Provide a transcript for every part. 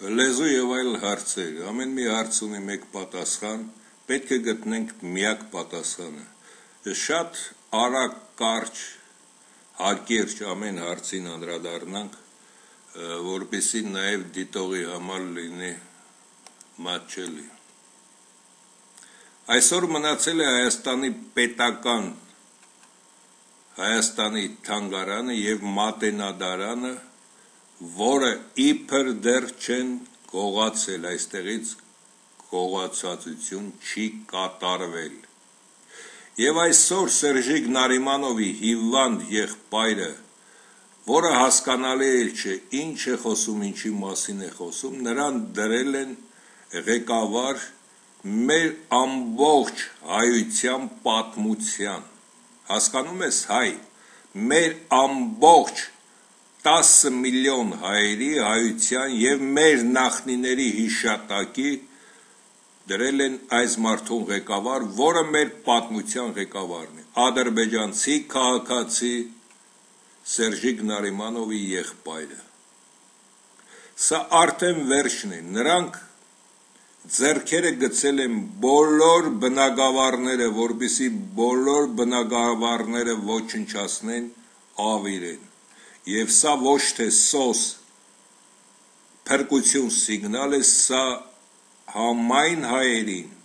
Լեզու եւ այլ հարցեր։ Ամեն մի հարց ունի մեկ պատասխան, պետք է գտնենք միակ պատասխանը։ Շատ արագ, կարճ, հակերճ ամեն հարցին անդրադառնանք, որպեսզի նաեւ դիտողի համար լինի մատչելի։ Այսօր մնացել է Հայաստանի պետական Հայաստանի թանգարանը եւ մատենադարանը որը իբր դեռ չեն գողացել, այստեղից գողացածություն չի կատարվել։ Եվ այսօր Սերժիկ Նարիմանովի հիվանդ եղբայրը, որը հասկանալի էլ չէ, ինչ է խոսում, ինչի մասին է խոսում, նրան դրել են ղեկավար մեր ամբողջ հայության պատմության։ Հասկանում ես, հայ, մեր ամբողջ 10 միլիոն հայերի հայության եւ մեր նախնիների հիշատակի դրել են այս մարդուն ղեկավար, որը մեր պատմության ղեկավարն է։ Ադրբեջանցի քաղաքացի Սերժիկ Նարիմանովի եղբայրը։ Սա արդեն վերջն է։ Նրանք ձերքերը գցել են բոլոր բնակավարները, որբիսի բոլոր բնակավարները ոչնչացնեն, ավիրեն եւ սա ոչ թե սոս փրկություն սիգնալ է, սա համայն հայերին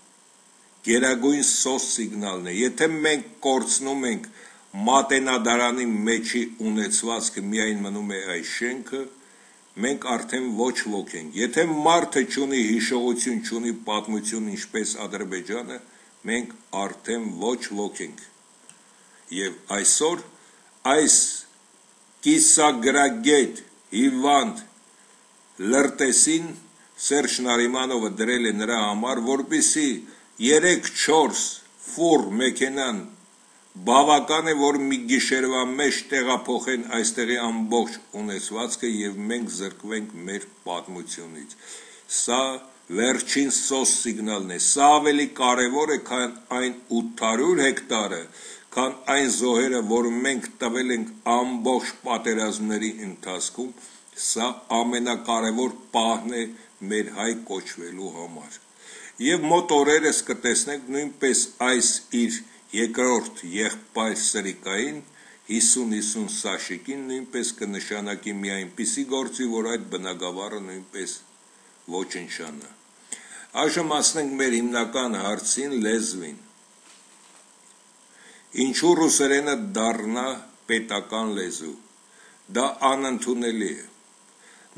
գերագույն սոս սիգնալն է։ Եթե մենք կորցնում ենք մատենադարանի մեջի ունեցվածքը միայն մնում է այս շենքը, մենք արդեն ոչ ոք ենք։ Եթե մարդը ճունի հիշողություն, ճունի պատմություն, ինչպես Ադրբեջանը, մենք արդեն ոչ ոք ենք։ Եվ այսօր այս կիսագրագետ հիվանդ լրտեսին Սերժ Նարիմանովը դրել է նրա համար, որպիսի 3-4 ֆուր մեքենան բավական է, որ մի գիշերվա մեջ տեղափոխեն այստեղի ամբողջ ունեցվածքը եւ մենք զրկվենք մեր պատմությունից։ Սա վերջին սոս սիգնալն է։ Սա ավելի կարևոր է, քան այն 800 հեկտարը, քան այն զոհերը, որ մենք տվել ենք ամբողջ պատերազմների ընթացքում, սա ամենակարևոր պահն է մեր հայ կոչվելու համար։ Եվ մոտ օրերս կտեսնենք նույնպես այս իր երկրորդ եղբայր Սրիկային 50-50 Սաշիկին նույնպես կնշանակի մի այնպիսի գործի, որ այդ բնակավարը նույնպես ոչնչանա։ Այժմ ասենք մեր հիմնական հարցին լեզվին ինչու ռուսերենը դառնա պետական լեզու։ Դա անընդունելի է։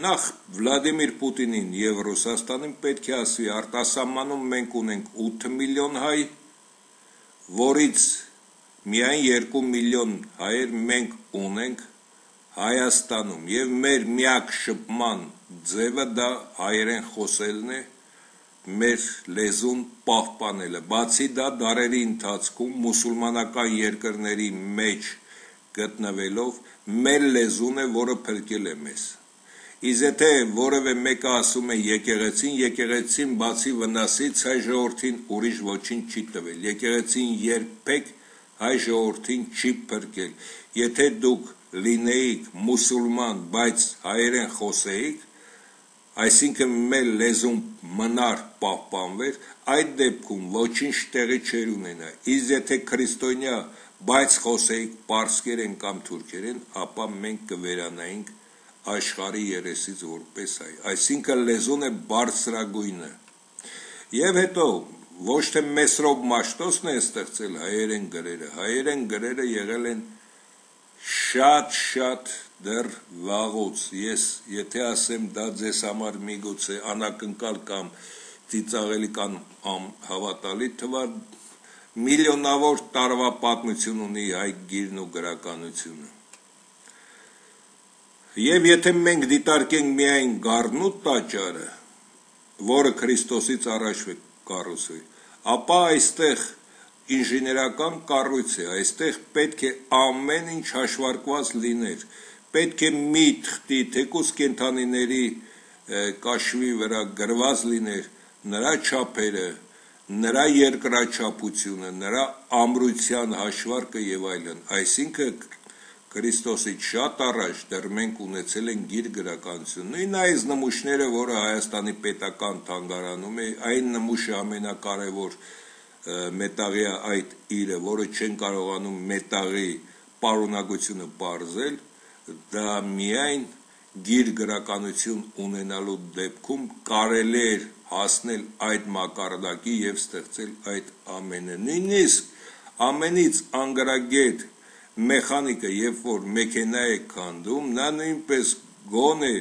Նախ Վլադիմիր Պուտինին եւ Ռուսաստանին պետք է ասվի արտասահմանում մենք ունենք 8 միլիոն հայ, որից միայն 2 միլիոն հայեր մենք ունենք Հայաստանում եւ մեր միակ շփման ձևը դա հայերեն խոսելն է մեր լեզուն պահպանելը։ Բացի դա դարերի ընթացքում մուսուլմանական երկրների մեջ գտնվելով մեր լեզուն է, որը փրկել է մեզ։ Իսկ եթե որևէ մեկը ասում է եկեղեցին, եկեղեցին բացի վնասից հայ ժողովրդին ուրիշ ոչինչ չի տվել։ Եկեղեցին երբեք հայ ժողովրդին չի փրկել։ Եթե դուք լինեիք մուսուլման, բայց հայերեն խոսեիք, այսինքն մեր լեզուն մնար պահպանվեր, այդ դեպքում ոչինչ տեղի չեր ունենա։ Իսկ եթե քրիստոնյա, բայց խոսեիք պարսկերեն կամ թուրքերեն, ապա մենք կվերանայինք աշխարհի երեսից որպես հայ։ Այսինքն լեզուն է բարձրագույնը։ Եվ հետո ոչ թե Մեսրոբ Մաշտոսն է ստեղծել հայերեն գրերը, հայերեն գրերը եղել են շատ-շատ դեռ վաղուց ես եթե ասեմ դա ձեզ համար միգուցե անակնկալ կամ ծիծաղելի կամ հավատալի թվա միլիոնավոր տարվա պատմություն ունի հայ գիրն ու գրականությունը եւ եթե մենք դիտարկենք միայն Գառնուտ տաճարը որը Քրիստոսից առաջ է կառուցվել ապա այստեղ ինժեներական կառույց է այստեղ պետք է ամեն ինչ հաշվարկված լիներ պետք է մի թղթի թեկուս կենթանիների կաշվի վրա գրված լիներ նրա չափերը, նրա երկրաչափությունը, նրա ամրության հաշվարկը եւ այլն։ Այսինքն Քրիստոսից շատ առաջ դեռ մենք ունեցել ենք գիր գրականություն։ Նույն այս նմուշները, որը Հայաստանի պետական թանգարանում է, այն նմուշը ամենակարևոր մետաղի այդ իրը, որը չեն կարողանում մետաղի պարունակությունը բարձել, դա միայն գիր գրականություն ունենալու դեպքում կարելի է հասնել այդ մակարդակի եւ ստեղծել այդ ամենը։ Նույնիսկ ամենից անգրագետ մեխանիկը, երբ որ մեքենա է քանդում, նա նույնպես գոնե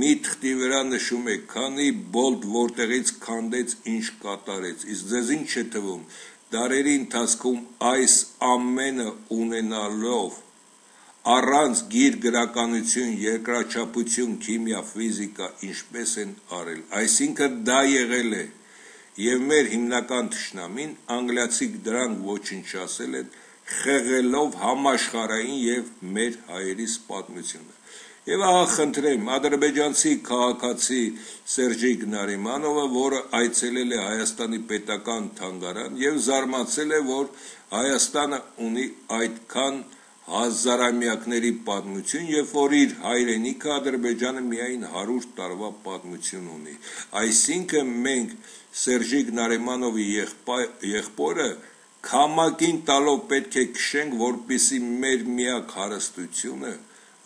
մի թղթի վրա նշում է քանի բոլտ որտեղից քանդեց, ինչ կատարեց։ Իսկ ձեզ ինչ է թվում, դարերի ընթացքում այս ամենը ունենալով առանց գիր գրականություն, երկրաչափություն, քիմիա, ֆիզիկա ինչպես են արել։ Այսինքն դա եղել է եւ մեր հիմնական ճշնամին անգլիացիք դրան ոչնչացել են խեղելով համաշխարային եւ մեր հայերիս պատմությունը։ Եվ ահա խնդրեմ ադրբեջանցի քաղաքացի Սերժիկ Նարիմանովը, որը այցելել է Հայաստանի պետական թանգարան եւ զարմացել է, որ Հայաստանը ունի այդքան հազարամյակների պատմություն, երբ որ իր հայրենիքը Ադրբեջանը միայն 100 տարվա պատմություն ունի։ Այսինքն մենք Սերժիկ Նարիմանովի եղբորը Քամակին տալով պետք է քշենք, որպիսի մեր միակ հարստությունը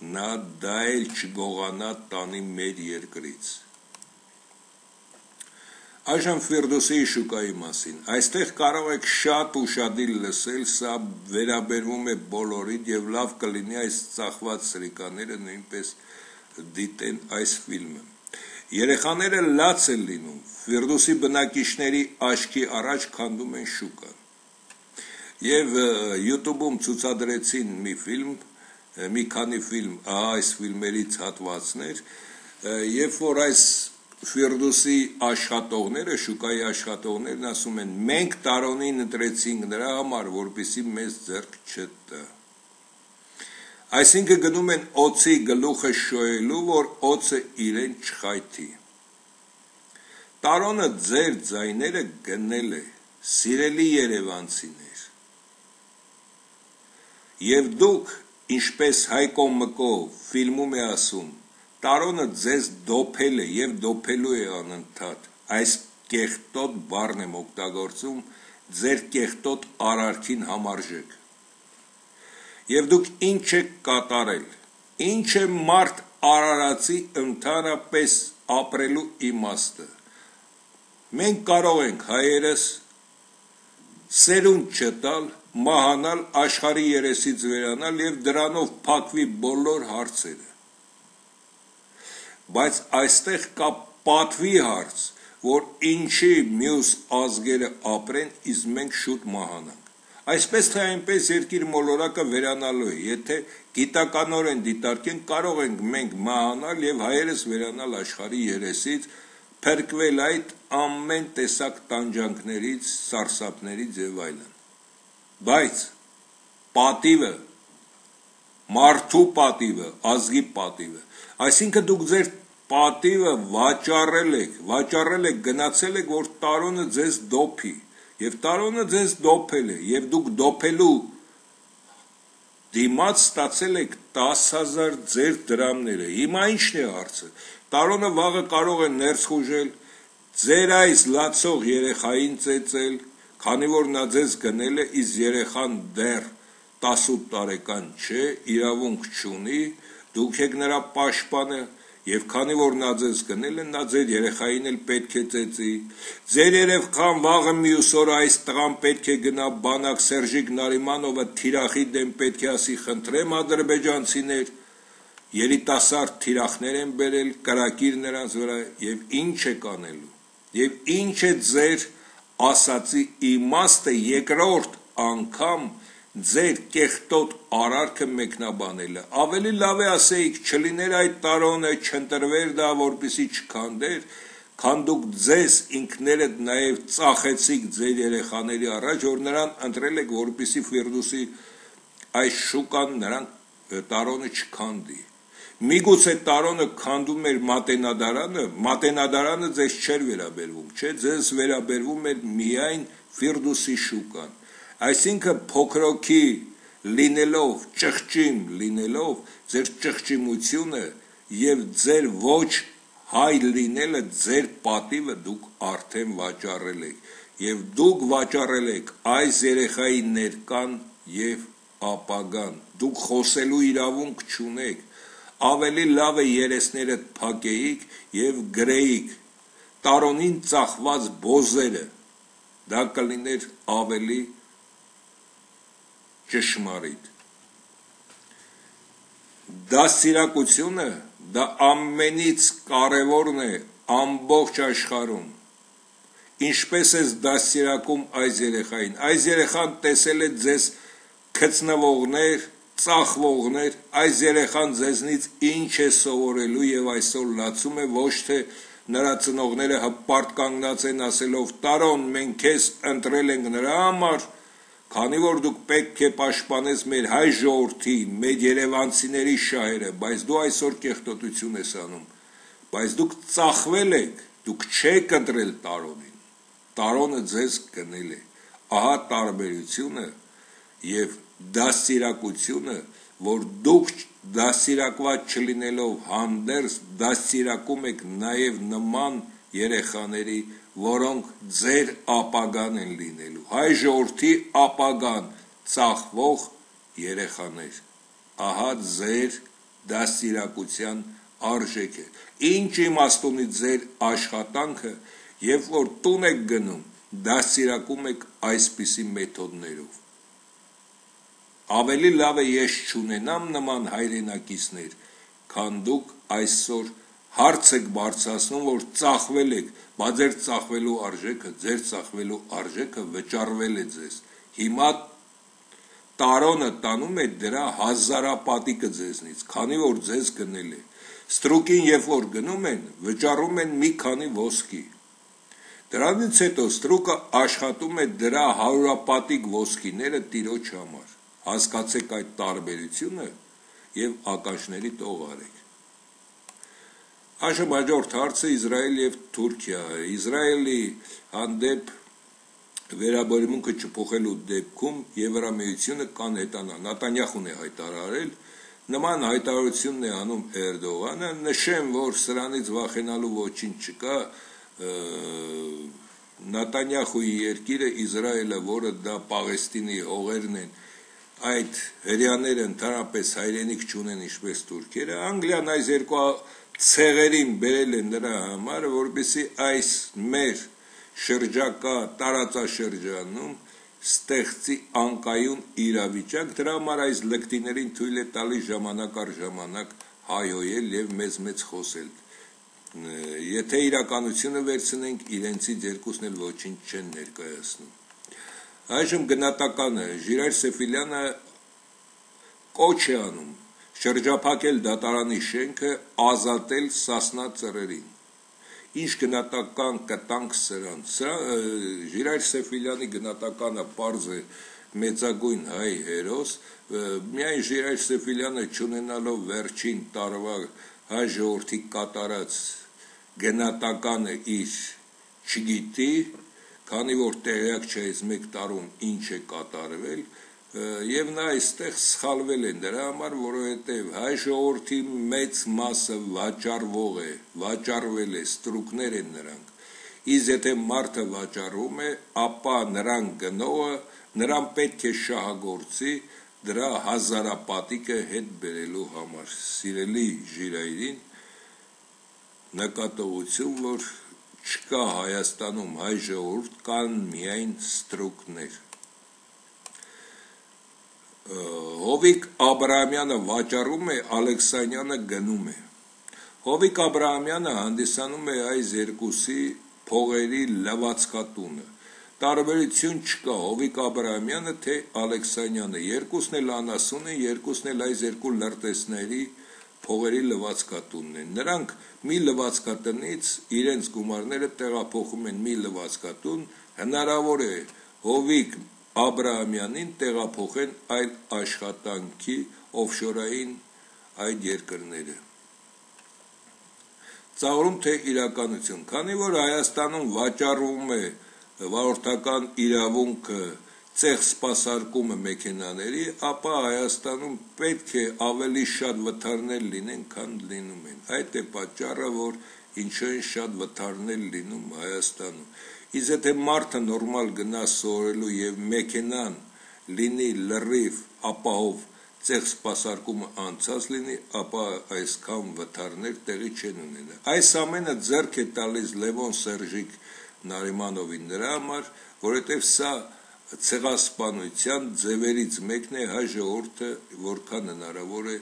նա դա էլ չգողանա տանի մեր երկրից։ Այժմ Ֆիրդուսի շուկայի մասին։ Այստեղ կարող եք շատ ուշադիր լսել, սա վերաբերվում է բոլորին եւ լավ կլինի այս ծախված սրիկաները նույնպես դիտեն այս ֆիլմը։ Երեխաները լաց են լինում, Ֆիրդուսի բնակիչների աչքի առաջ քանդում են շուկան եւ YouTube-ում ցուցադրեցին մի ֆիլմ, մի քանի ֆիլմ, այս ֆիլմերից հատվածներ, երբ որ այս Ֆիրդուսի աշխատողները, շուկայի աշխատողներն ասում են. մենք տարոնին ընտրեցինք նրա համար, որպիսի մեզ ձեռք չտա։ Այսինքն գնում են օծի գլուխը շոյելու, որ օծը իրեն չխայթի։ Տարոնը ձեր ձայները գնել է, սիրելի Երևանցիներ Եվ դուք, ինչպես Հայկո Մկո ֆիլմում է ասում, տարոնը ձեզ դոփել է եւ դոփելու է անընդհատ։ Այս կեղտոտ բառն եմ օգտագործում ձեր կեղտոտ արարքին համարժեք։ Եվ դուք ինչ եք կատարել։ Ինչ է մարդ արարածի ընդհանրապես ապրելու իմաստը։ Մենք կարող ենք հայերս սերունդ չտալ մահանալ, աշխարի երեսից վերանալ եւ դրանով փակվի բոլոր հարցերը։ Բայց այստեղ կա պատվի հարց, որ ինչի մյուս ազգերը ապրեն, իսկ մենք շուտ մահանանք։ Այսպես թե այնպես երկիր մոլորակը վերանալու է, եթե գիտականորեն դիտարկեն, կարող ենք մենք մահանալ եւ հայերս վերանալ աշխարի երեսից, փրկվել այդ ամեն տեսակ տանջանքներից, սարսափներից եւ այլն բայց պատիվը մարդու պատիվը, ազգի պատիվը, այսինքն դուք ձեր պատիվը վաճառել եք, վաճառել եք, գնացել եք, որ տարոնը ձեզ դոփի, եւ տարոնը ձեզ դոփել է, եւ դուք դոփելու դիմաց ստացել եք 10000 ձեր դրամները։ Հիմա ի՞նչն է հարցը։ Տարոնը վաղը կարող է ներս խուժել, ձեր այս լացող երեխային ծեծել, Քանի որ նա ձեզ գնել է, իսկ երեխան դեռ 18 տարեկան չէ, իրավունք չունի, դուք եք նրա պաշտպանը, Եվ քանի որ նա ձեզ գնել է, նա ձեր երեխային էլ պետք է ծեծի։ Ձեր երեխան վաղը մյուս օր այս տղան պետք է գնա բանակ Սերժիկ Նարիմանովը թիրախի դեմ պետք է ասի խնդրեմ ադրբեջանցիներ երիտասարդ թիրախներ են բերել կրակիր նրանց վրա եւ ինչ է կանելու եւ ինչ է ձեր ասացի իմաստը երկրորդ անգամ ձեր կեղտոտ արարքը մեկնաբանելը ավելի լավ է ասեիք չլիներ այդ տարոնը չընտրվեր դա որպիսի չքանդեր քան դուք ձեզ ինքներդ նաև ծախեցիք ձեր երեխաների առաջ որ նրան ընտրել եք որպիսի Ֆիրդուսի այս շուկան նրան տարոնը չքանդի Միգուցե տարոնը քանդում էր մատենադարանը, մատենադարանը ձեզ չէր վերաբերվում, չէ, ձեզ վերաբերվում էր միայն Ֆիրդուսի շուկան։ Այսինքն փոքրոքի լինելով ճղճիմ լինելով ձեր ճղճիմությունը եւ ձեր ոչ հայ լինելը ձեր պատիվը դուք արդեն վաճառել եք եւ դուք վաճառել եք այս երեխայի ներկան եւ ապագան դուք խոսելու իրավունք չունեք ավելի լավ է երեսներդ փակեիք եւ գրեիք տարոնին ծախված բոզերը դա կլիներ ավելի ճշմարիտ դասիրակությունը դա ամենից կարևորն է ամբողջ աշխարհում ինչպես է դասիրակում այս երեխային այս երեխան տեսել է ձեզ քծնվողներ ծախվողներ այս երեխան ձեզնից ինչ է սովորելու եւ այսօր լացում է ոչ թե նրա ծնողները հպարտ կանգնած են ասելով տարոն մենք քեզ ընտրել ենք նրա համար քանի որ դուք պետք է պաշտպանես մեր հայ ժողովրդի մեր երևանցիների շահերը բայց դու այսօր կեղտոտություն ես անում բայց դուք ծախվել եք դուք չեք ընտրել տարոնին տարոնը ձեզ գնել է ահա տարբերությունը եւ դասիրակությունը, որ դուք դասիրակված չլինելով հանդերձ դասիրակում եք նաև նման երեխաների, որոնք ձեր ապագան են լինելու։ Հայ ժողովրդի ապագան ծախվող երեխաներ։ Ահա ձեր դասիրակության արժեքը։ Ինչ իմաստունի ձեր աշխատանքը, երբ որ տուն եք գնում, դասիրակում եք այսպիսի մեթոդներով ավելի լավ է ես չունենամ նման հայրենակիցներ, քան դուք այսօր հարց եք բարձրացնում, որ ծախվել եք, բա ձեր ծախվելու արժեքը, ձեր ծախվելու արժեքը վճարվել է ձեզ։ Հիմա տարոնը տանում է դրա հազարապատիկը ձեզնից, քանի որ ձեզ գնել է։ Ստրուկին երբ որ գնում են, վճարում են մի քանի ոսկի։ Դրանից հետո ստրուկը աշխատում է դրա հարուրապատիկ ոսկիները տիրոջ համար հասկացեք այդ տարբերությունը եւ ականջների տող արեք Այժմ հաջորդ հարցը Իսրայել եւ Թուրքիա Իսրայելի հանդեպ վերաբերմունքը չփոխելու դեպքում Եվրամիությունը կան հետանա Նատանյախուն է հայտարարել նման հայտարարությունն է անում Էրդողանը նշեմ որ սրանից վախենալու ոչինչ չկա Նատանյախուի երկիրը Իսրայելը որը դա Պաղեստինի հողերն են այդ հрьяները ընդհանրապես հայրենիք չունեն ինչպես турքերը անգլիան այս երկու ցեղերին բերել է նրա համար որբիսի այս մեր շրջակա տարածաշրջանում ստեղծի անկայուն իրավիճակ դրա համար այս լկտիներին թույլ է տալիս ժամանակ առ ժամանակ հայոյել եւ մեզ մեծ խոսել եթե իրականությունը վերցնենք իրենցից երկուսն էլ ոչինչ չեն ներկայացնում Այժմ գնահատականը Ժիրայր Սեֆիլյանը կոչ է անում շրջափակել դատարանի շենքը, ազատել Սասնա ծռերին։ Ինչ գնահատական կտանք սրան։ Սա Ժիրայր Սեֆիլյանի գնահատականը པարզ է մեծագույն հայ հերոս, միայն Ժիրայր Սեֆիլյանը ճանենալով վերջին տարվա հայ ժողովրդի կատարած գնահատականը իր չգիտի, քանի որ տեղյակ չէ 1 տարում ինչ է կատարվել եւ նա այստեղ սխալվել են դրա համար որովհետեւ հայ ժողովրդի մեծ մասը վաճառվող է վաճառվել է ստրուկներ են նրանք իսկ եթե մարդը վաճառում է ապա նրան գնողը նրան պետք է շահագործի դրա հազարապատիկը հետ բերելու համար սիրելի ժիրայրին նկատողություն որ չկա Հայաստանում հայ ժողովուրդ, կան միայն ստրուկներ։ Հովիկ Աբրահամյանը վաճառում է, Ալեքսանյանը գնում է։ Հովիկ Աբրահամյանը հանդիսանում է այս երկուսի փողերի լվացկատունը։ Տարբերություն չկա Հովիկ Աբրահամյանը թե Ալեքսանյանը։ Երկուսն էլ անասուն են, երկուսն էլ այս երկու լրտեսների փողերի լվացկատունն են։ Նրանք մի լվացկատնից իրենց գումարները տեղափոխում են մի լվացկատուն, հնարավոր է Հովիկ Աբրահամյանին տեղափոխեն այլ աշխատանքի օֆշորային այդ երկրները։ Ծաղրում թե իրականություն, քանի որ Հայաստանում վաճառվում է վարորդական իրավունքը ցեղ սպասարկումը մեքենաների, ապա Հայաստանում պետք է ավելի շատ վթարներ լինեն, քան լինում են։ Այդ է պատճառը, որ ինչու են շատ վթարներ լինում Հայաստանում։ Իսկ եթե մարդը նորմալ գնա սորելու եւ մեքենան լինի լրիվ ապահով ցեղ սպասարկումը անցած լինի, ապա այսքան վթարներ տեղի չեն ունենա։ Այս ամենը ձեռք է տալիս Լևոն Սերժիկ Նարիմանովին նրա համար, որովհետև սա ցեղասպանության ձևերից մեկն է հայ ժողովուրդը որքան հնարավոր է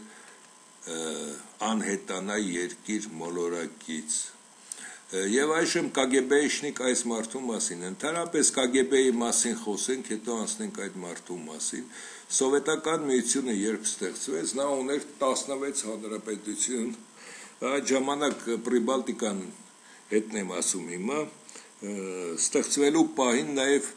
անհետանա երկիր մոլորակից Եվ այժմ KGB-իշնիկ այս մարդու մասին, ընդհանրապես KGB-ի մասին խոսենք, հետո անցնենք այդ մարդու մասին։ Սովետական միությունը երբ ստեղծվեց, նա ուներ 16 հանրապետություն։ Այդ ժամանակ Պրիբալտիկան հետն եմ ասում հիմա, ստեղծվելու պահին նաև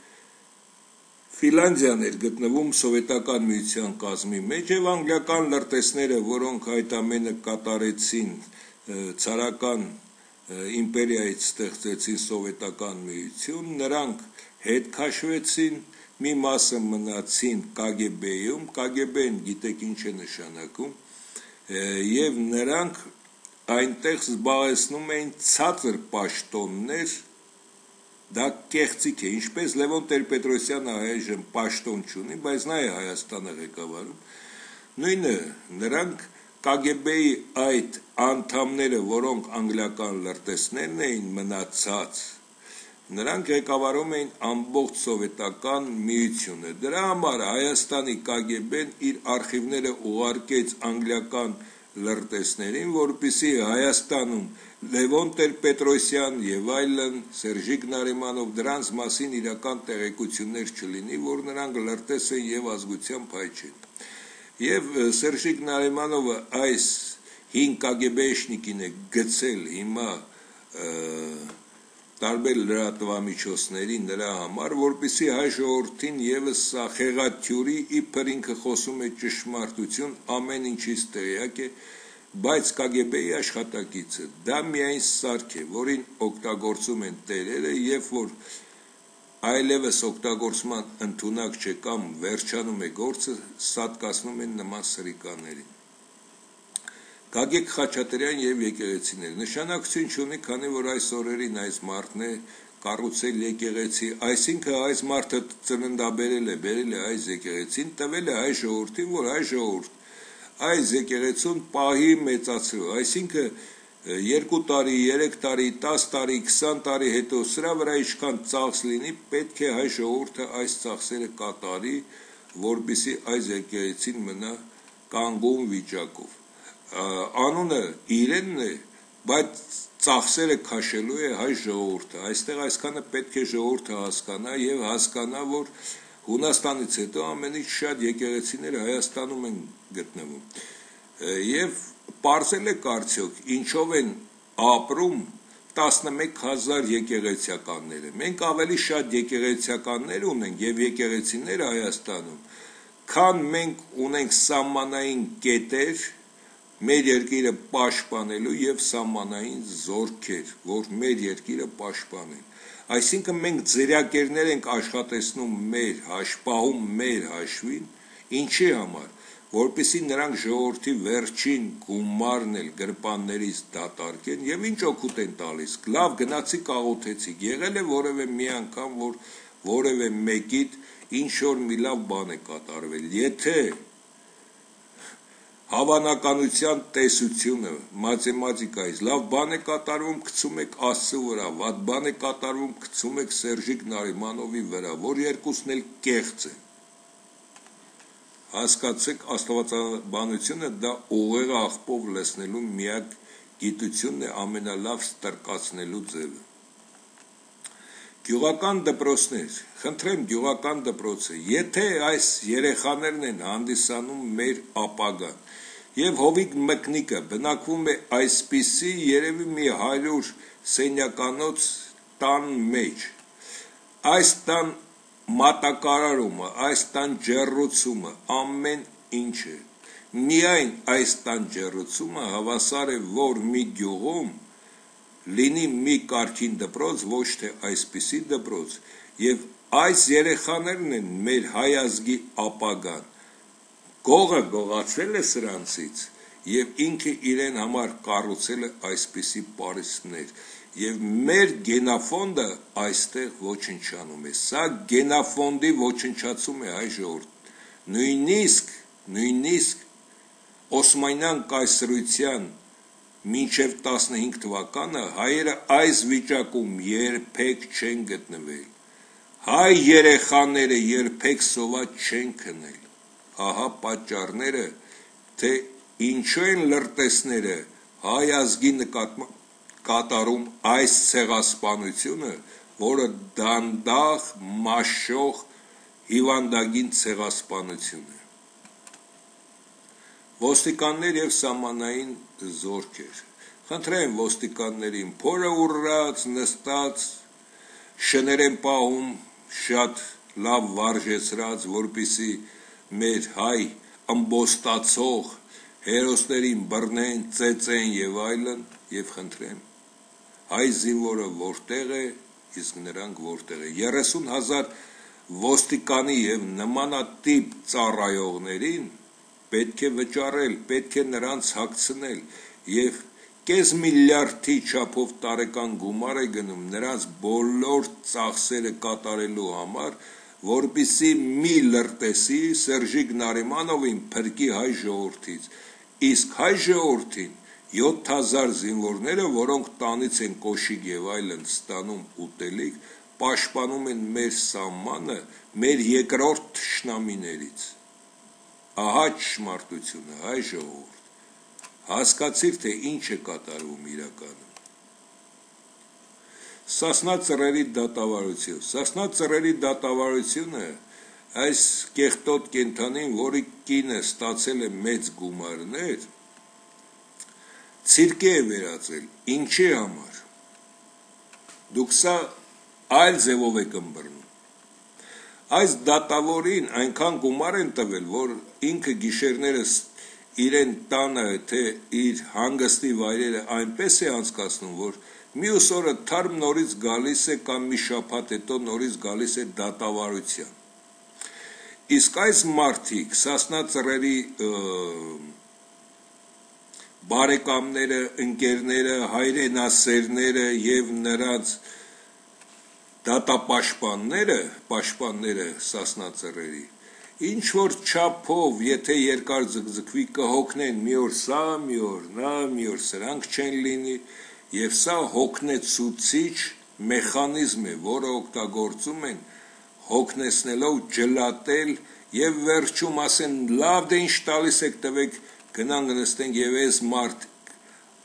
Ֆինլանդիան էր գտնվում սովետական միության կազմի մեջ եւ անգլիական լրտեսները, որոնք այդ ամենը կատարեցին ցարական իմպերիայից ստեղծեցին սովետական միություն, նրանք հետ քաշվեցին, մի մասը մնացին KGB-ում, KGB-ն գիտեք ինչ է նշանակում, եւ նրանք այնտեղ զբաղեցնում էին ցածր պաշտոններ, դա կեղծիք է, ինչպես Լևոն Տեր-Պետրոսյանը այժմ պաշտոն չունի, բայց նա է Հայաստանը ղեկավարում։ Նույնը նրանք KGB-ի այդ անդամները, որոնք անգլիական լրտեսներն էին մնացած, նրանք ղեկավարում էին ամբողջ սովետական միությունը։ Դրա համար Հայաստանի KGB-ն իր արխիվները ուղարկեց անգլիական լրտեսներին, որպիսի Հայաստանում Լևոն Տեր-Պետրոսյան եւ այլն Սերժիկ Նարիմանով դրանց մասին իրական տեղեկություններ չլինի, որ նրանք լրտես են եւ ազգությամբ հայ չեն։ Եվ Սերժիկ Նարիմանովը այս 5 կգբեշնիկին է գցել հիմա տարբեր լրատվամիջոցների նրա համար, որպիսի հայ ժողովրդին եւս սա խեղաթյուրի իբր ինքը խոսում է ճշմարտություն, ամեն ինչից տեղյակ է, բայց KGB-ի աշխատակիցը դա միայն սարք է, որին օգտագործում են տերերը, եւ որ այլևս օգտագործման ընդունակ չէ կամ վերջանում է գործը, սատկացնում են նման սրիկաներին։ Գագիկ Խաչատրյան եւ եկեղեցիներ նշանակություն չունի, քանի որ այս օրերին այս մարդն է կառուցել եկեղեցի, այսինքն այս մարդը ծննդաբերել է, բերել է այս եկեղեցին, տվել է այս ժողովրդին, որ այս ժողովուրդ այս եկեղեցուն պահի մեծացրու, այսինքն 2 տարի, 3 տարի, 10 տարի, 20 տարի հետո սրա վրա ինչքան ծախս լինի, պետք է հայ ժողովուրդը այս ծախսերը կատարի, որբիսի այս եկեղեցին մնա կանգուն վիճակով։ Անունը իրենն է, բայց ծախսերը քաշելու է հայ ժողովուրդը։ Այստեղ այսքանը պետք է ժողովուրդը հասկանա եւ հասկանա, որ Հունաստանից հետո ամենից շատ եկեղեցիները Հայաստանում են գտնվում։ Եվ Պարզել է կարծիք, ինչով են ապրում 11000 եկեղեցիականները։ Մենք ավելի շատ եկեղեցիականներ ունենք եւ եկեղեցիներ Հայաստանում, քան մենք ունենք սահմանային կետեր մեր երկիրը պաշտպանելու եւ սահմանային զորքեր, որ մեր երկիրը պաշտպանեն։ Այսինքն մենք ձերակերներ ենք աշխատեցնում մեր հաշպահում մեր հաշվին, ինչի համար որպիսի նրանք ժողովրդի վերջին գումարն էլ գրպաններից դատարկեն եւ ինչ օգուտ են տալիս լավ գնացի կաղոթեցիք եղել է որևէ մի անգամ որ որևէ մեկիդ ինչ որ մի լավ բան է կատարվել եթե հավանականության տեսությունը մաթեմատիկայից լավ բան է կատարվում գցում եք աստծո վրա վատ բան է կատարվում գցում եք Սերժիկ Նարիմանովի վրա որ երկուսն էլ կեղծ են հասկացեք աստվածաբանությունը դա ուղեղը աղբով լցնելու միակ գիտությունն է ամենալավ ստրկացնելու ձևը Գյուղական դպրոցներ, խնդրեմ գյուղական դպրոցը, եթե այս երեխաներն են հանդիսանում մեր ապագան, եւ հովիկ մկնիկը բնակվում է այսպիսի երևի մի 100 սենյականոց տան մեջ, այս տան մատակարարումը, այս տան ջեռուցումը, ամեն ինչը։ Միայն այս տան ջեռուցումը հավասար է, որ մի գյուղում լինի մի կարքին դպրոց, ոչ թե այսպիսի դպրոց, եւ այս երեխաներն են մեր հայ ազգի ապագան գողը գողացել է սրանցից եւ ինքը իրեն համար կառուցել է այսպիսի պարիսպներ եւ մեր գենաֆոնդը այստեղ ոչնչանում է սա գենաֆոնդի ոչնչացում է հայ ժողովուրդ նույնիսկ նույնիսկ Օսմանյան կայսրության մինչև 15 թվականը հայերը այս վիճակում երբեք չեն գտնվել։ Հայ երեխաները երբեք սոված չեն քնել։ Ահա պատճառները, թե ինչու են լրտեսները հայ ազգի նկատմամբ կատարում այս ցեղասպանությունը, որը դանդաղ մաշող հիվանդագին ցեղասպանություն է ոստիկաններ եւ սամանային զորքեր խնդրեմ ոստիկաններին փորը ուռած նստած շներ են պահում շատ լավ վարժեցրած որպիսի մեր հայ ամբոստացող հերոսներին բռնեն, ծեծեն եւ այլն եւ խնդրեմ հայ զինվորը որտեղ է իսկ նրանք որտեղ է 30000 ոստիկանի եւ նմանատիպ ծառայողներին պետք է վճարել, պետք է նրանց հագցնել եւ կես միլիարդի չափով տարեկան գումար է գնում նրանց բոլոր ծախսերը կատարելու համար, որպիսի մի լրտեսի Սերժիկ Նարիմանովին փրկի հայ ժողովրդից։ Իսկ հայ ժողովրդին 7000 զինվորները, որոնք տանից են կոշիկ եւ այլն ստանում ուտելիք, պաշտպանում են մեր սահմանը մեր երկրորդ ճշնամիներից ահա ճշմարտությունը հայ ժողովուրդ հասկացիր թե ինչ է կատարվում իրականում Սասնա ծռերի դատավարություն Սասնա ծռերի դատավարությունը այս կեղտոտ կենթանին, որի կինը ստացել է մեծ գումարներ, ցիրկե է վերածել։ Ինչի համար։ Դուք սա այլ ձևով եք ըմբռնում այս դատավորին այնքան գումար են տվել, որ ինքը գիշերներս իրեն տանը, թե իր հանգստի վայրերը այնպես է անցկացնում, որ մյուս օրը թարմ նորից գալիս է կամ մի շաբաթ հետո նորից գալիս է դատավարության։ Իսկ այս մարդիկ Սասնա ծռերի բարեկամները, ընկերները, հայրենասերները եւ նրանց դատապաշտպանները, պաշտպանները Սասնածռերի ինչ որ չափով, եթե երկար ձգձգվի կհոգնեն մի օր սա, մի օր նա, մի օր սրանք չեն լինի, եւ սա հոգնեցուցիչ մեխանիզմ է, որը օգտագործում են հոգնեցնելով ջլատել եւ վերջում ասեն լավ դե ինչ տալիս եք տվեք գնանք նստենք եւ այս մարդ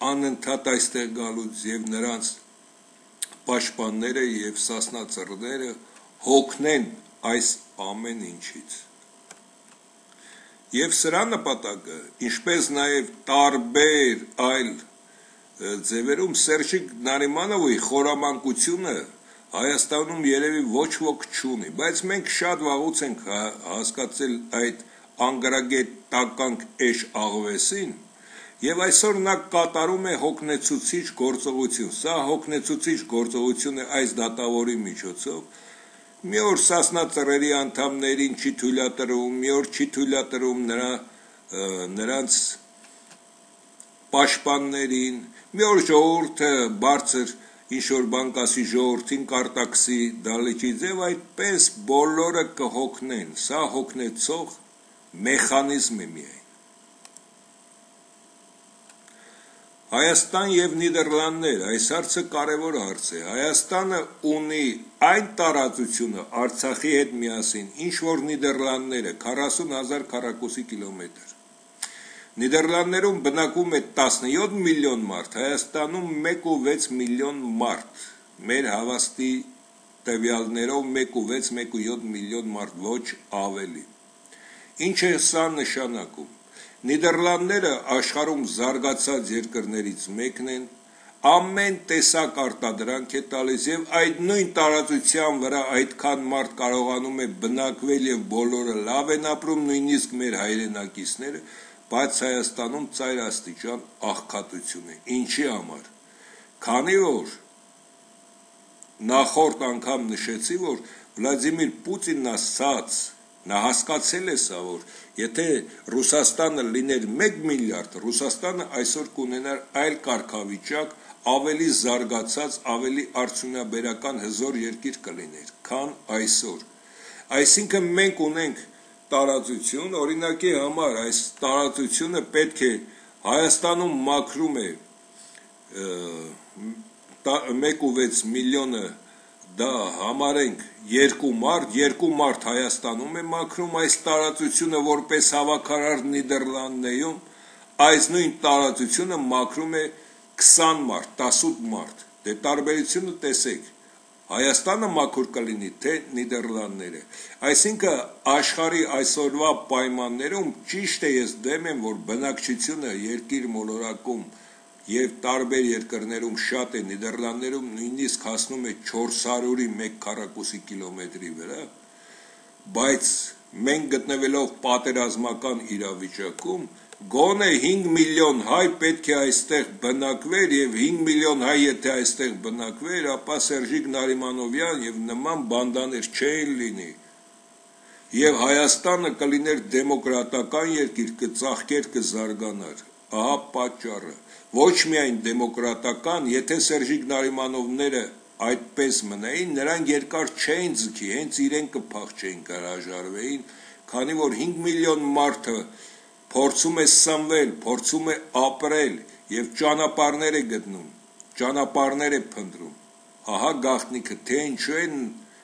անընդհատ այստեղ գալուց եւ նրանց պաշտպանները եւ սասնածռները հոգնեն այս ամեն ինչից եւ սրա նպատակը ինչպես նաեւ տարբեր այլ ձևերում Սերժիկ Նարիմանովի խորամանկությունը Հայաստանում երևի ոչ ոք չունի, բայց մենք շատ վաղուց ենք հասկացել այդ անգրագետ տականք էշ աղվեսին, Եվ այսօր նա կատարում է հոգնեցուցիչ գործողություն։ Սա հոգնեցուցիչ գործողություն է այս դատավորի միջոցով։ Մի օր Սասնա ծռերի անդամներին չի թույլատրում, մի օր չի թույլատրում նրա նրանց պաշտպաններին, մի օր ժողովուրդը բարձր ինչ որ բան կասի ժողովրդին կարտաքսի դալիճի ձև այդպես բոլորը կհոգնեն։ Սա հոգնեցող մեխանիզմ է միայն Հայաստան եւ Նիդերլանդներ, այս հարցը կարևոր հարց է։ Հայաստանը ունի այն տարածությունը Արցախի հետ միասին, ինչ որ Նիդերլանդները 40000 քառակուսի կիլոմետր։ Նիդերլանդներում բնակվում է 17 միլիոն մարդ, Հայաստանում 1.6 միլիոն մարդ։ Մեր հավաստի տվյալներով 1.6 1.7 միլիոն մարդ, ոչ ավելի։ Ինչ է սա նշանակում Նիդերլանդները աշխարհում զարգացած երկրներից մեկն են, ամեն տեսակ արտադրանք է տալիս եւ այդ նույն տարածության վրա այդքան մարդ կարողանում է բնակվել եւ բոլորը լավ են ապրում, նույնիսկ մեր հայրենակիցները, բայց Հայաստանում ծայր աստիճան աղքատություն է։ Ինչի համար։ Քանի որ նախորդ անգամ նշեցի, որ Վլադիմիր Պուտինն ասաց, նա հասկացել է սա, որ եթե Ռուսաստանը լիներ 1 միլիարդ, Ռուսաստանը այսօր կունենար այլ կարգավիճակ, ավելի զարգացած, ավելի արդյունաբերական հզոր երկիր կլիներ, քան այսօր։ Այսինքն մենք ունենք տարածություն, օրինակի համար այս տարածությունը պետք է Հայաստանում մաքրում է 1.6 միլիոնը դա համարենք երկու մարդ, երկու մարդ Հայաստանում է մաքրում այս տարածությունը որպես հավաքարար Նիդերլանդներում, այս նույն տարածությունը մաքրում է 20 մարդ, 18 մարդ։ Դե տարբերությունը տեսեք։ Հայաստանը մաքուր կլինի, թե Նիդերլանդները։ Այսինքն աշխարի այսօրվա պայմաններում ճիշտ է ես դեմ եմ, որ բնակչությունը երկիր մոլորակում եւ տարբեր երկրներում շատ է Նիդերլանդներում նույնիսկ հասնում է 400-ի 1 քառակուսի կիլոմետրի վրա բայց մենք գտնվելով պատերազմական իրավիճակում գոնե 5 միլիոն հայ պետք է այստեղ բնակվեր եւ 5 միլիոն հայ եթե այստեղ բնակվեր, ապա Սերժիկ Նարիմանովյան եւ նման բանդաներ չէին լինի։ Եվ Հայաստանը կլիներ դեմոկրատական երկիր, կծաղկեր, կզարգանար։ Ահա պատճառը ոչ միայն դեմոկրատական, եթե Սերժիկ Նարիմանովները այդպես մնային, նրանք երկար չէին ձգի, հենց իրեն կփախչեին, կհրաժարվեին, քանի որ 5 միլիոն մարդը փորձում է սնվել, փորձում է ապրել եւ ճանապարհներ է գտնում, ճանապարհներ է փնտրում։ Ահա գաղտնիքը, թե ինչու են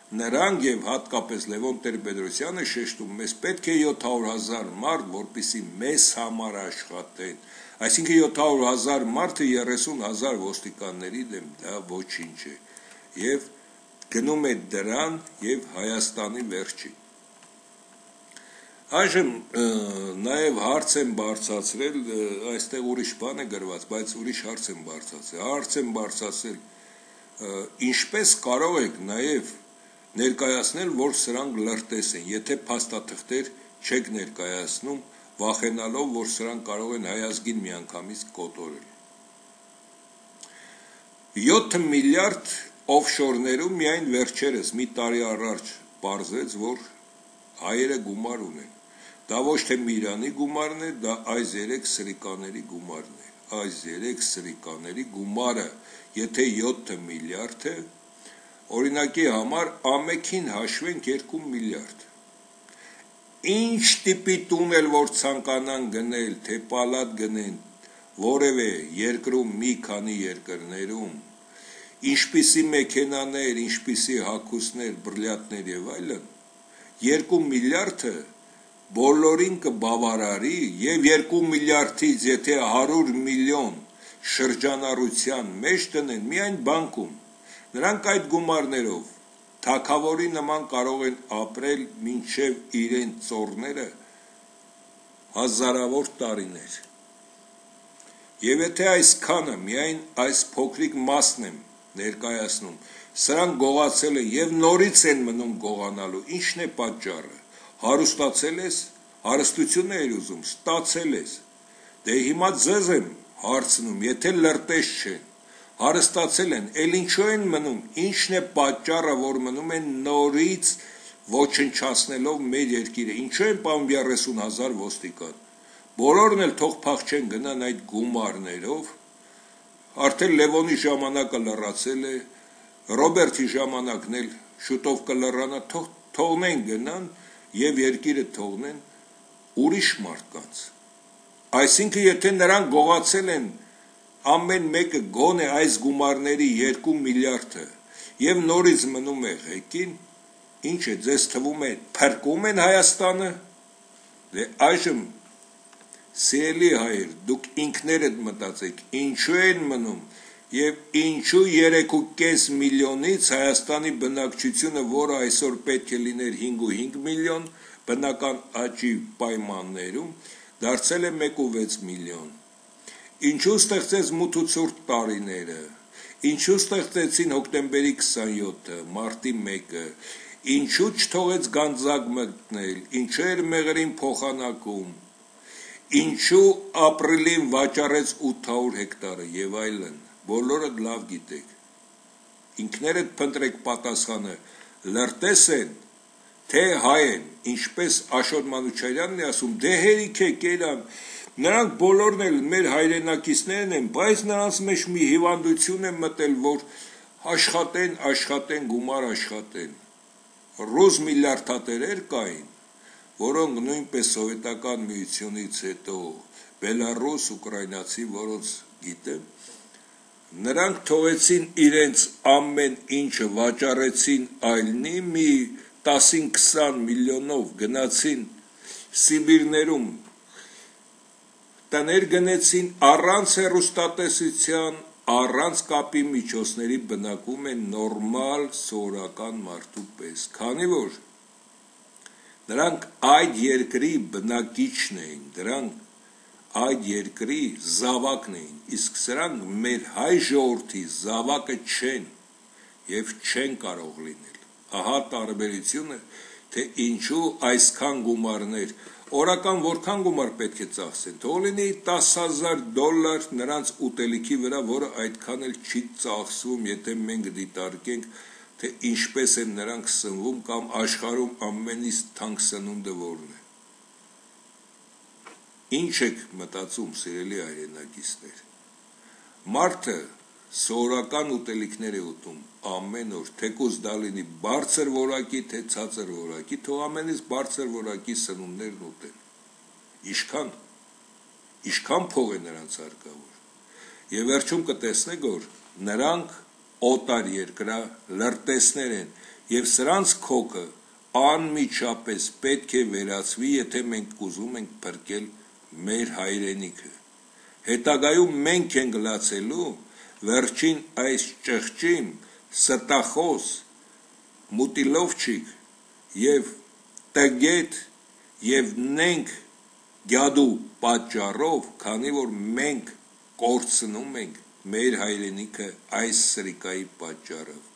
նրանք եւ հատկապես Լևոն Տեր-Պետրոսյանը շեշտում, մեզ պետք է 700.000 մարդ, որպիսի մեզ համար աշխատեն Այսինքն 700.000 մարդը 30.000 ոստիկանների դեմ դա ոչինչ է։ Եվ գնում է դրան եւ Հայաստանի վերջին։ Այժմ նաև հարց են բարձացրել, այստեղ ուրիշ բան է գրված, բայց ուրիշ հարց են բարձացրել։ Հարց են բարձացրել, ինչպես կարող եք նաև ներկայացնել, որ սրանք լրտես են, եթե փաստաթղթեր չեք ներկայացնում, վախենալով, որ սրանք կարող են հայազգին միանգամից կոտորել։ 7 միլիարդ օֆշորներում միայն վերջերս մի տարի առաջ բարձեց, որ հայերը գումար ունեն։ Դա ոչ թե Միրանի գումարն է, դա այս 3 սրիկաների գումարն է։ Այս 3 սրիկաների գումարը, եթե 7 միլիարդ է, օրինակի համար ամեքին հաշվենք 2 միլիարդ ինչ տիպի տուն էլ որ ցանկանան գնել, թե պալատ գնեն որևէ երկրում մի քանի երկրներում ինչպիսի մեքենաներ, ինչպիսի հակուսներ, բրլյատներ եւ այլն 2 միլիարդը բոլորին կբավարարի եւ 2 միլիարդից եթե 100 միլիոն շրջանառության մեջ տնեն միայն բանկում նրանք այդ գումարներով Թագավորի նման կարող են ապրել մինչև իրեն ծորները հազարավոր տարիներ։ Եվ եթե այսքանը միայն այս փոքրիկ մասն եմ ներկայացնում, սրանք գողացել են եւ նորից են մնում գողանալու։ Ինչն է պատճառը։ Հարուստացել ես, հարստություն ես ուզում, ստացել ես։ Դե հիմա ձեզ եմ հարցնում, եթե լրտես չեն հարստացել են, ել ինչու են մնում, ինչն է պատճառը, որ մնում են նորից ոչնչացնելով մեր երկիրը, ինչու են պահում 30.000 ոստիկան, բոլորն էլ թող փախչեն գնան այդ գումարներով, արդեն Լևոնի ժամանակը լրացել է, Ռոբերտի ժամանակն էլ շուտով կլրանա, թող թողնեն գնան եւ երկիրը թողնեն ուրիշ մարդկանց։ Այսինքն եթե նրանք գողացել են ամեն մեկը գոնե այս գումարների 2 միլիարդը եւ նորից մնում է ղեկին, ինչ է ձեզ թվում է փրկում են Հայաստանը։ Դե այժմ սիրելի հայր, դուք ինքներդ մտածեք, ինչու են մնում եւ ինչու 3.5 միլիոնից Հայաստանի բնակչությունը, որը այսօր պետք է լիներ 5.5 միլիոն, բնական աճի պայմաններում դարձել է 1.6 միլիոն Ինչու ստեղծեց մութ ու ցուրտ տարիները։ Ինչու ստեղծեցին հոկտեմբերի 27-ը, մարտի 1-ը։ Ինչու չթողեց գանձակ մտնել։ Ինչու էր մեղրին փոխանակում։ Ինչու ապրիլին վաճառեց 800 հեկտարը եւ այլն։ Բոլորը լավ գիտեք։ Ինքներդ փնտրեք պատասխանը. Լրտես են, թե հայ են, ինչպես Աշոտ Մանուչարյանն է ասում, դե հերիք է կերան, նրանք բոլորն էլ մեր հայրենակիցներն են, բայց նրանց մեջ մի հիվանդություն է մտել, որ աշխատեն, աշխատեն, գումար աշխատեն։ Ռուս միլիարդատերեր կային, որոնք նույնպես սովետական միությունից հետո բելարուս, ուկրաինացի, որոնց գիտեմ, նրանք թողեցին իրենց ամեն ինչը վաճառեցին այլնի մի 10-20 միլիոնով գնացին Սիբիրներում տներ գնեցին առանց հերոստատեսության առանց կապի միջոցների բնակում են նորմալ սովորական մարդու պես քանի որ նրանք այդ երկրի բնակիչն էին դրանք այդ երկրի զավակն էին, իսկ սրանք մեր հայ ժողովրդի զավակը չեն եւ չեն կարող լինել։ Ահա տարբերությունը, թե ինչու այսքան գումարներ օրական որքան գումար պետք է ծախսեն։ Թող լինի 10000 դոլար նրանց ուտելիքի վրա, որը այդքան էլ չի ծախսվում, եթե մենք դիտարկենք, թե ինչպես են նրանք սնվում կամ աշխարհում ամենից թանկ սնունդը որն է։ Ինչ եք մտածում, սիրելի հայրենակիցներ։ Մարդը սովորական ուտելիքներ է ուտում ամեն օր, թեկուզ դա լինի բարձր որակի, թե ցածր որակի, թող ամենից բարձր որակի սնունդներն ուտեն։ Իշքան իշքան փող է նրանց հարկավոր։ Եվ վերջում կտեսնեք, որ նրանք օտար երկրա լրտեսներ են եւ սրանց քոկը անմիջապես պետք է վերացվի, եթե մենք ուզում ենք փրկել մեր հայրենիքը։ Հետագայում մենք ենք լացելու վերջին այս ճղճին ստախոս մուտիլովչիկ եւ տգետ եւ նենք գյադու պատճառով, քանի որ մենք կորցնում ենք մեր հայրենիքը այս սրիկայի պատճառով։